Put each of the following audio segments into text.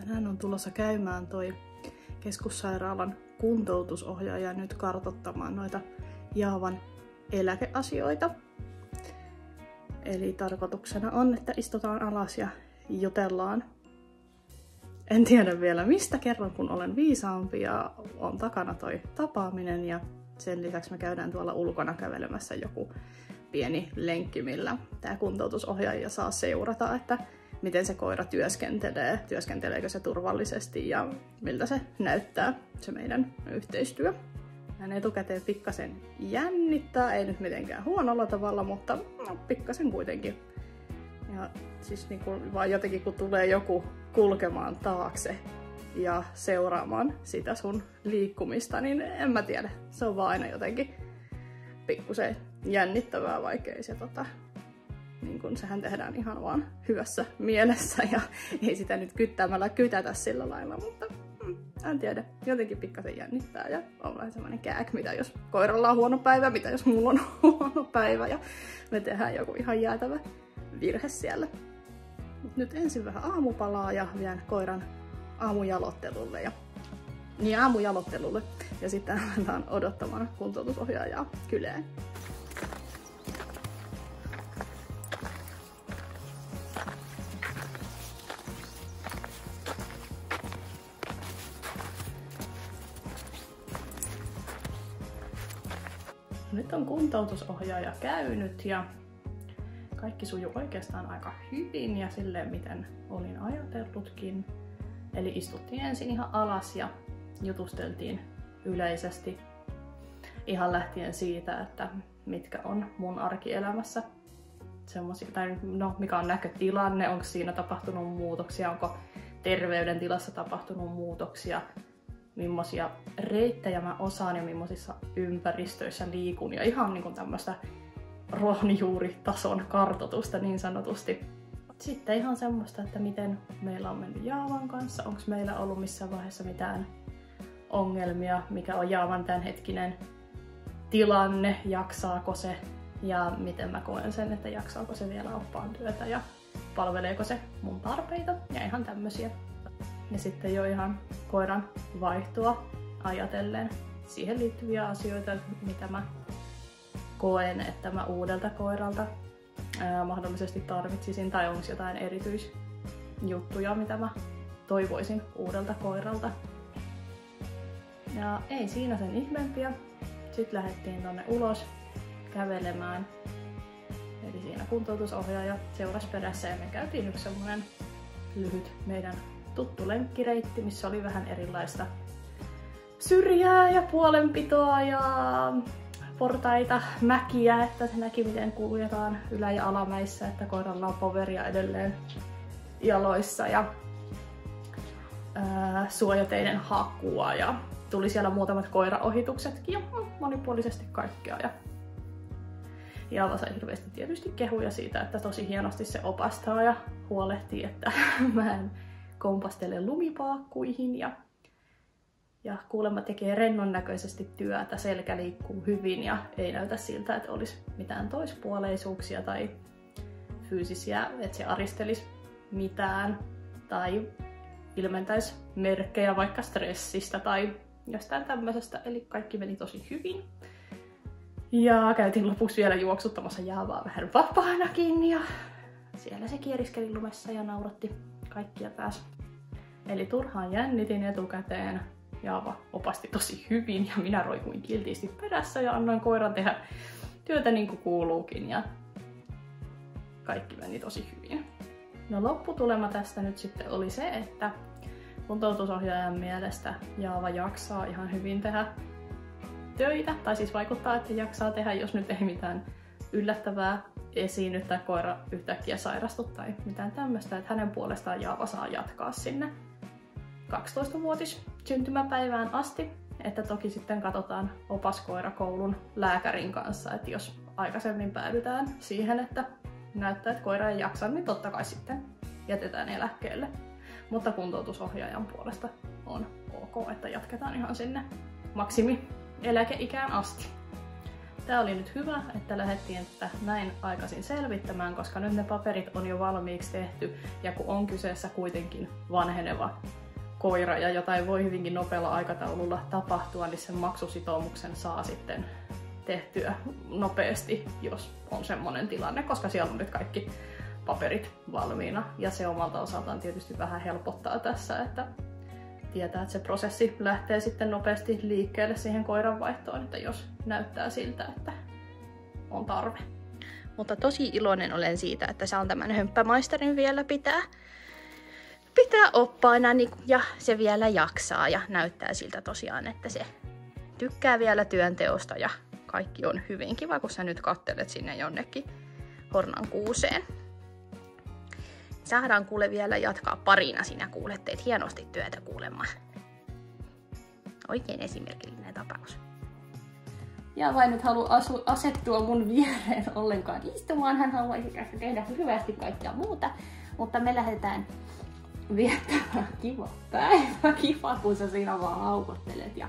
Tänään on tulossa käymään toi keskussairaalan kuntoutusohjaaja nyt kartottamaan noita Jaavan eläkeasioita. Eli tarkoituksena on, että istutaan alas ja jutellaan. En tiedä vielä mistä kerron, kun olen viisaampi ja on takana toi tapaaminen ja sen lisäksi me käydään tuolla ulkona kävelemässä joku pieni lenkki, millä tämä kuntoutusohjaaja saa seurata, että miten se koira työskentelee, työskenteleekö se turvallisesti ja miltä se näyttää, se meidän yhteistyö. Hän etukäteen pikkasen jännittää, ei nyt mitenkään huonolla tavalla, mutta no, pikkasen kuitenkin. Ja siis niin kuin, vaan jotenkin kun tulee joku kulkemaan taakse ja seuraamaan sitä sun liikkumista, niin en mä tiedä. Se on vaan aina jotenkin pikkusen jännittävää, vaikka ei se tota, niin kun sehän tehdään ihan vaan hyvässä mielessä ja ei sitä nyt kyttäämällä kytätä sillä lailla, mutta mm, en tiedä, jotenkin pikkasen jännittää ja on vähän semmoinen kääk, mitä jos koiralla on huono päivä, mitä jos mulla on huono päivä ja me tehdään joku ihan jäätävä virhe siellä. Mut nyt ensin vähän aamupalaa ja vien koiran aamujalottelulle ja niin aamujalottelulle ja sitten aletaan odottamaan kuntoutusohjaajaa kyleen. Nyt on kuntoutusohjaaja käynyt ja kaikki sujuu oikeastaan aika hyvin ja silleen miten olin ajatellutkin. Eli istuttiin ensin ihan alas ja jutusteltiin yleisesti ihan lähtien siitä, että mitkä on mun arkielämässä semmosia, tai no, mikä on näkötilanne, onko siinä tapahtunut muutoksia, onko terveydentilassa tapahtunut muutoksia, millaisia reittejä mä osaan ja millaisissa ympäristöissä liikun. Ja ihan niin tämmöistä ruohonjuuritason kartotusta niin sanotusti. Sitten ihan semmoista, että miten meillä on mennyt Jaavan kanssa, onko meillä ollut missään vaiheessa mitään ongelmia, mikä on Jaavan tämänhetkinen tilanne, jaksaako se? Ja miten mä koen sen, että jaksaako se vielä oppaan työtä? Ja palveleeko se mun tarpeita? Ja ihan tämmöisiä. Ja sitten jo ihan koiran vaihtoa ajatellen siihen liittyviä asioita, mitä mä koen, että mä uudelta koiralta ää, mahdollisesti tarvitsisin tai onko jotain erityisjuttuja, mitä mä toivoisin uudelta koiralta. Ja ei siinä sen ihmeempiä. Sitten lähdettiin tonne ulos kävelemään. Eli siinä kuntoutusohjaaja seurasi perässä ja me käytiin yksi semmonen lyhyt meidän tuttu lenkkireitti, missä oli vähän erilaista syrjää ja puolenpitoa ja portaita, mäkiä, että se näki miten kuljetaan ylä- ja alamäissä, että koiralla on poveria edelleen jaloissa ja ää, suojateiden hakua ja tuli siellä muutamat koiraohituksetkin ja monipuolisesti kaikkea. Ja Jaava sai hirveästi tietysti kehuja siitä, että tosi hienosti se opastaa ja huolehtii, että mä en kompastele lumipaakkuihin ja, ja kuulemma tekee rennon näköisesti työtä, selkä liikkuu hyvin ja ei näytä siltä, että olisi mitään toispuoleisuuksia tai fyysisiä, että se aristelisi mitään tai ilmentäisi merkkejä vaikka stressistä tai jostain tämmöisestä, eli kaikki meni tosi hyvin. Ja käytiin lopuksi vielä juoksuttamassa jaavaa vähän vapaanakin ja siellä se kieriskeli lumessa ja nauratti kaikkia pääs. Eli turhaan jännitin etukäteen. Jaava opasti tosi hyvin ja minä roikuin kiltiisti perässä ja annoin koiran tehdä työtä niin kuin kuuluukin ja kaikki meni tosi hyvin. No lopputulema tästä nyt sitten oli se, että kuntoutusohjaajan mielestä Jaava jaksaa ihan hyvin tehdä töitä, tai siis vaikuttaa, että jaksaa tehdä, jos nyt ei mitään yllättävää esiinny koira yhtäkkiä sairastu tai mitään tämmöistä, että hänen puolestaan Jaava saa jatkaa sinne 12-vuotis syntymäpäivään asti. Että toki sitten katsotaan opaskoirakoulun lääkärin kanssa, että jos aikaisemmin päädytään siihen, että näyttää, että koira ei jaksa, niin totta kai sitten jätetään eläkkeelle. Mutta kuntoutusohjaajan puolesta on ok, että jatketaan ihan sinne maksimi eläkeikään asti. Tämä oli nyt hyvä, että lähdettiin että näin aikaisin selvittämään, koska nyt ne paperit on jo valmiiksi tehty ja kun on kyseessä kuitenkin vanheneva koira ja jotain voi hyvinkin nopealla aikataululla tapahtua, niin sen maksusitoumuksen saa sitten tehtyä nopeasti, jos on semmoinen tilanne, koska siellä on nyt kaikki paperit valmiina. Ja se omalta osaltaan tietysti vähän helpottaa tässä, että tietää, että se prosessi lähtee sitten nopeasti liikkeelle siihen koiran vaihtoon, että jos näyttää siltä, että on tarve. Mutta tosi iloinen olen siitä, että saan tämän hömppämaisterin vielä pitää, pitää oppaina niin, ja se vielä jaksaa ja näyttää siltä tosiaan, että se tykkää vielä työnteosta ja kaikki on hyvin kiva, kun sä nyt kattelet sinne jonnekin hornan kuuseen. Saadaan kuule vielä jatkaa parina, sinä kuulet, teet hienosti työtä kuulemaan. Oikein esimerkillinen tapaus. Ja vain nyt halua asu, asettua mun viereen ollenkaan istumaan. Hän haluaisi tässä tehdä hyvästi kaikkea muuta. Mutta me lähdetään viettämään kiva päivä. Kiva, kun sä siinä vaan haukottelet. Ja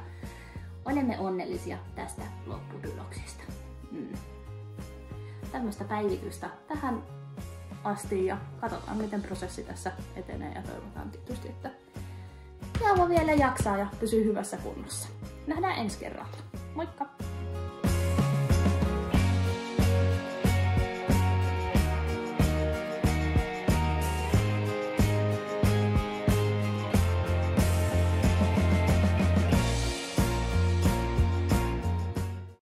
olemme onnellisia tästä lopputuloksesta. Mm. Tämmöistä päivitystä tähän asti ja katsotaan miten prosessi tässä etenee ja toivotaan tietysti, että Jaava vielä jaksaa ja pysyy hyvässä kunnossa. Nähdään ensi kerralla. Moikka!